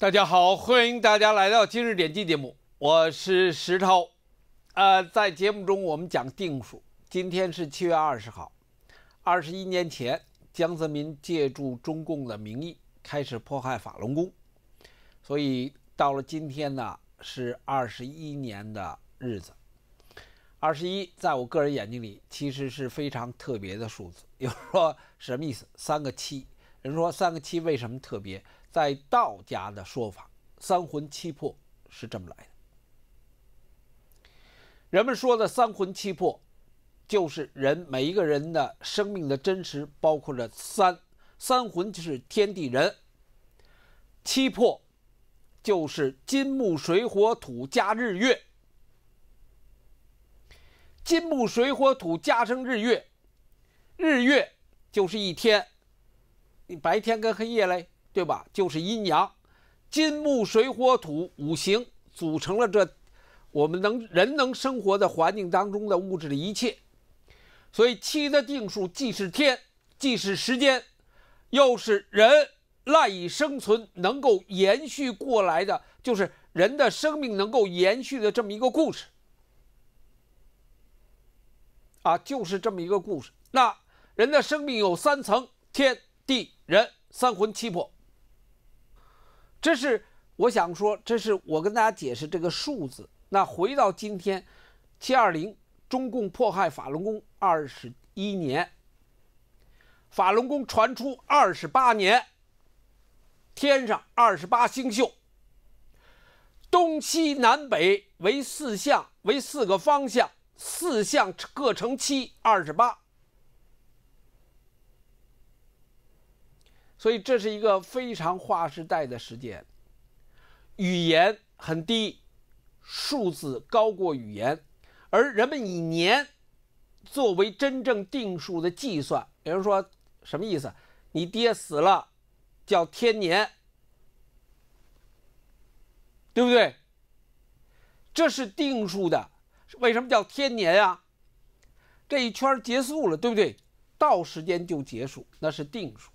大家好，欢迎大家来到今日点击节目，我是石头。呃，在节目中我们讲定数，今天是七月二十号。二十一年前，江泽民借助中共的名义开始迫害法轮功，所以到了今天呢，是二十一年的日子。二十一，在我个人眼睛里，其实是非常特别的数字。有人说什么意思？三个七。人说三个七为什么特别？在道家的说法，三魂七魄是这么来的。人们说的三魂七魄，就是人每一个人的生命的真实，包括了三三魂就是天地人，七魄就是金木水火土加日月，金木水火土加上日月，日月就是一天。你白天跟黑夜嘞，对吧？就是阴阳，金木水火土五行组成了这我们能人能生活的环境当中的物质的一切。所以七的定数既是天，既是时间，又是人赖以生存、能够延续过来的，就是人的生命能够延续的这么一个故事。啊，就是这么一个故事。那人的生命有三层：天。地人三魂七魄，这是我想说，这是我跟大家解释这个数字。那回到今天，七二零，中共迫害法轮功二十一年，法轮功传出二十八年，天上二十八星宿，东西南北为四象，为四个方向，四象各成七，二十八。所以这是一个非常划时代的时间，语言很低，数字高过语言，而人们以年作为真正定数的计算。有人说什么意思？你爹死了，叫天年，对不对？这是定数的。为什么叫天年啊？这一圈结束了，对不对？到时间就结束，那是定数。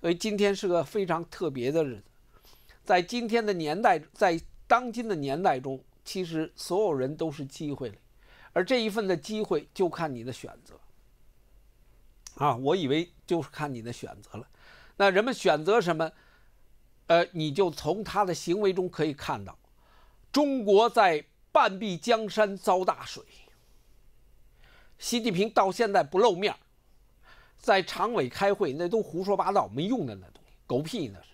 所以今天是个非常特别的日子，在今天的年代，在当今的年代中，其实所有人都是机会了，而这一份的机会就看你的选择。啊，我以为就是看你的选择了，那人们选择什么？呃，你就从他的行为中可以看到，中国在半壁江山遭大水，习近平到现在不露面。在常委开会，那都胡说八道，没用的那东西，狗屁那是。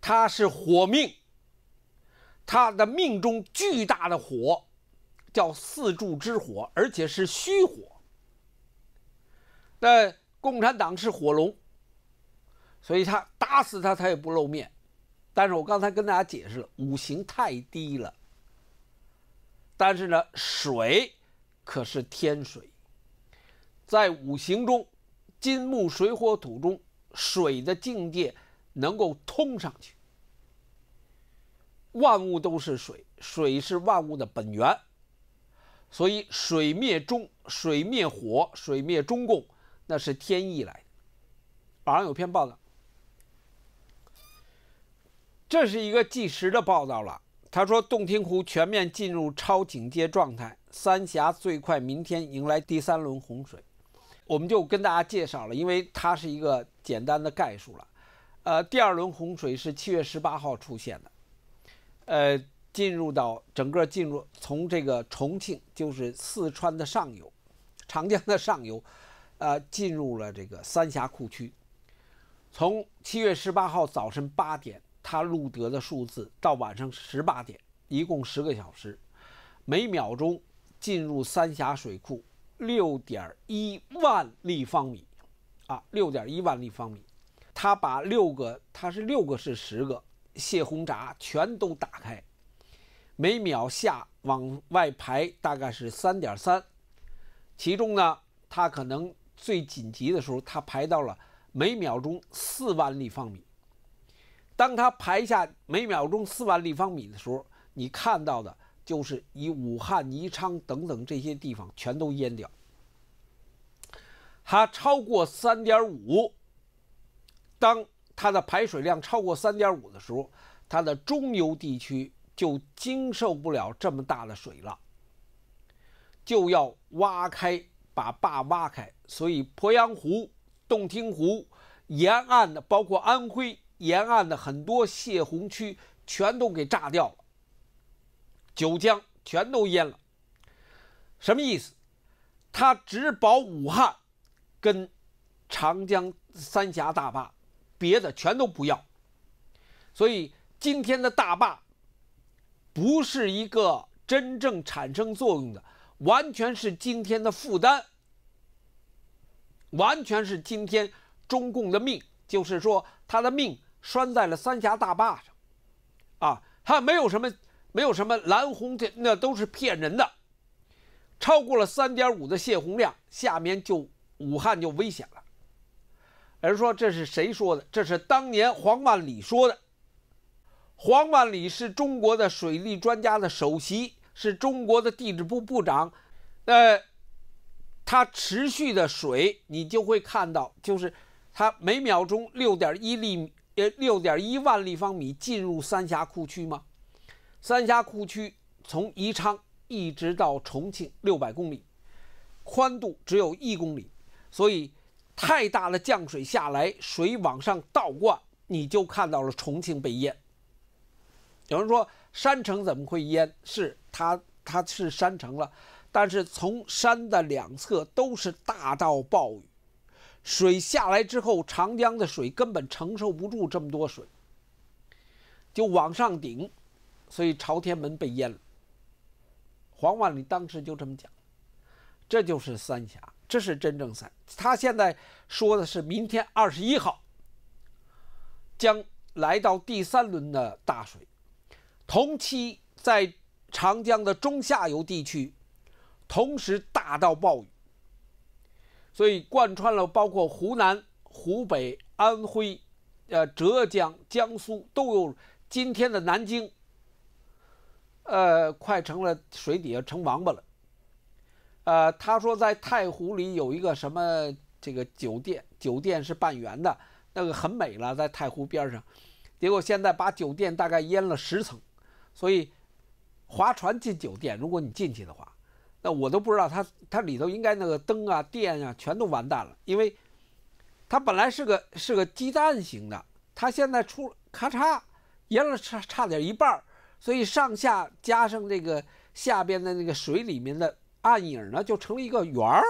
他是火命，他的命中巨大的火叫四柱之火，而且是虚火。那共产党是火龙，所以他打死他，他也不露面。但是我刚才跟大家解释了，五行太低了。但是呢，水可是天水。在五行中，金木水火土中，水的境界能够通上去。万物都是水，水是万物的本源，所以水灭中，水灭火，水灭中共，那是天意来的。网上有篇报道，这是一个计时的报道了。他说，洞庭湖全面进入超警戒状态，三峡最快明天迎来第三轮洪水。我们就跟大家介绍了，因为它是一个简单的概述了。呃，第二轮洪水是七月十八号出现的，呃，进入到整个进入从这个重庆，就是四川的上游，长江的上游，呃，进入了这个三峡库区。从七月十八号早晨八点，它录得的数字到晚上十八点，一共十个小时，每秒钟进入三峡水库。六点一万立方米，啊，六点一万立方米，他把六个，它是六个是十个泄洪闸全都打开，每秒下往外排大概是三点三，其中呢，它可能最紧急的时候，它排到了每秒钟四万立方米。当它排下每秒钟四万立方米的时候，你看到的。就是以武汉、宜昌等等这些地方全都淹掉，它超过三点五，当它的排水量超过三点五的时候，它的中游地区就经受不了这么大的水了，就要挖开，把坝挖开。所以鄱阳湖、洞庭湖沿岸的，包括安徽沿岸的很多泄洪区，全都给炸掉了，九江全都淹了。什么意思？他只保武汉跟长江三峡大坝。别的全都不要，所以今天的大坝不是一个真正产生作用的，完全是今天的负担，完全是今天中共的命，就是说他的命拴在了三峡大坝上，啊，他没有什么没有什么蓝红的，那都是骗人的，超过了三点五的泄洪量，下面就武汉就危险了。而说这是谁说的？这是当年黄万里说的。黄万里是中国的水利专家的首席，是中国的地质部部长。呃，他持续的水，你就会看到，就是他每秒钟六点一立呃六点一万立方米进入三峡库区吗？三峡库区从宜昌一直到重庆六百公里，宽度只有一公里，所以。太大的降水下来，水往上倒灌，你就看到了重庆被淹。有人说山城怎么会淹？是它，它是山城了，但是从山的两侧都是大到暴雨，水下来之后，长江的水根本承受不住这么多水，就往上顶，所以朝天门被淹了。黄万里当时就这么讲，这就是三峡。这是真正三。他现在说的是明天二十一号将来到第三轮的大水，同期在长江的中下游地区，同时大到暴雨，所以贯穿了包括湖南、湖北、安徽、呃浙江、江苏都有。今天的南京，呃，快成了水底下成王八了。呃，他说在太湖里有一个什么这个酒店，酒店是半圆的，那个很美了，在太湖边上。结果现在把酒店大概淹了十层，所以划船进酒店，如果你进去的话，那我都不知道它它里头应该那个灯啊、电啊全都完蛋了，因为它本来是个是个鸡蛋型的，它现在出咔嚓淹了差差点一半所以上下加上这个下边的那个水里面的。暗影呢，就成了一个圆儿。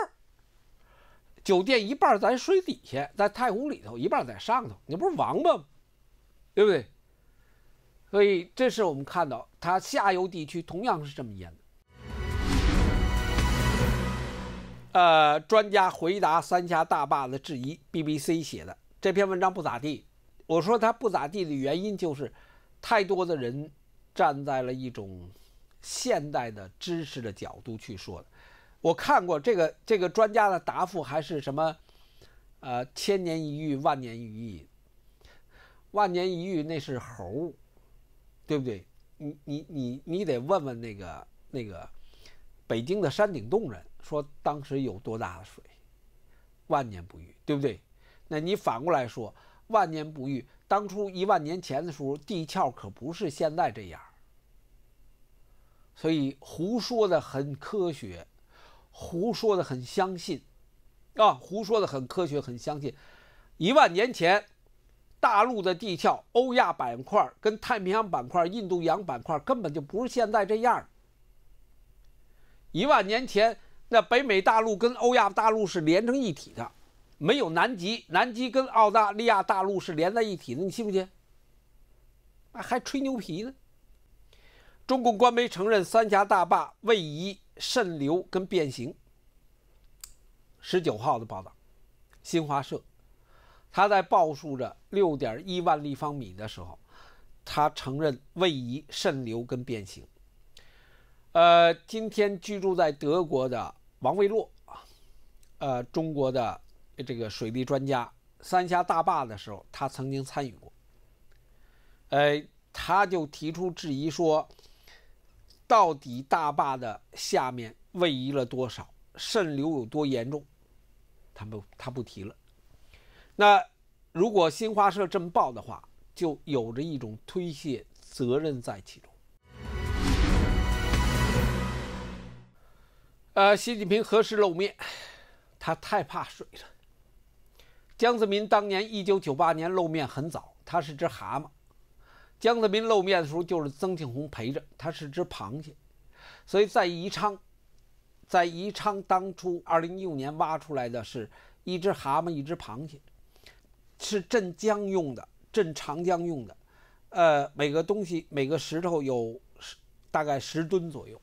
酒店一半在水底下，在太湖里头，一半在上头，你不是王八吗？对不对？所以这是我们看到它下游地区同样是这么淹的。呃，专家回答三峡大坝的质疑，BBC 写的这篇文章不咋地。我说它不咋地的原因就是，太多的人站在了一种。现代的知识的角度去说，我看过这个这个专家的答复还是什么，呃，千年一遇，万年一遇，万年一遇那是猴，对不对？你你你你得问问那个那个北京的山顶洞人，说当时有多大的水，万年不遇，对不对？那你反过来说，万年不遇，当初一万年前的时候，地壳可不是现在这样。所以胡说的很科学，胡说的很相信，啊，胡说的很科学，很相信。一万年前，大陆的地壳，欧亚板块跟太平洋板块、印度洋板块根本就不是现在这样。一万年前，那北美大陆跟欧亚大陆是连成一体的，没有南极，南极跟澳大利亚大陆是连在一起的，你信不信？还吹牛皮呢？中共官媒承认三峡大坝位移、渗流跟变形。十九号的报道，新华社，他在报数着六点一万立方米的时候，他承认位移、渗流跟变形。呃，今天居住在德国的王卫洛，呃，中国的这个水利专家，三峡大坝的时候，他曾经参与过。呃，他就提出质疑说。到底大坝的下面位移了多少，渗流有多严重？他不，他不提了。那如果新华社这么报的话，就有着一种推卸责任在其中。呃，习近平何时露面？他太怕水了。江泽民当年一九九八年露面很早，他是只蛤蟆。江泽民露面的时候，就是曾庆红陪着，他是只螃蟹。所以在宜昌，在宜昌当初二零一五年挖出来的是一只蛤蟆，一只螃蟹。是镇江用的，镇长江用的，呃，每个东西每个石头有十大概十吨左右，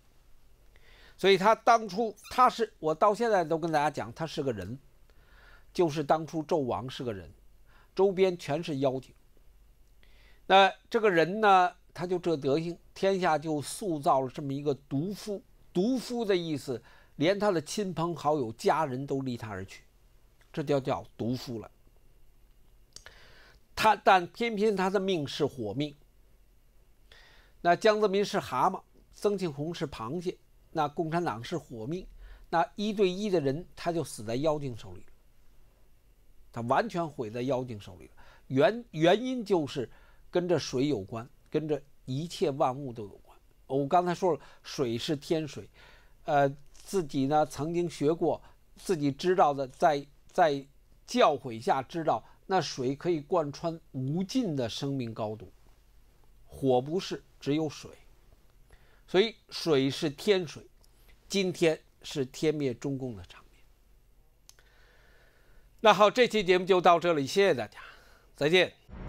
所以他当初他是我到现在都跟大家讲，他是个人，就是当初纣王是个人，周边全是妖精。那这个人呢，他就这德行，天下就塑造了这么一个毒夫。毒夫的意思，连他的亲朋好友、家人都离他而去，这就叫毒夫了。他但偏偏他的命是火命。那江泽民是蛤蟆，曾庆红是螃蟹，那共产党是火命，那一对一的人他就死在妖精手里了，他完全毁在妖精手里了。原原因就是跟这水有关，跟这一切万物都有关。我刚才说了，水是天水，呃，自己呢曾经学过，自己知道的，在在教诲下知道。那水可以贯穿无尽的生命高度，火不是，只有水，所以水是天水，今天是天灭中共的场面。那好，这期节目就到这里，谢谢大家，再见。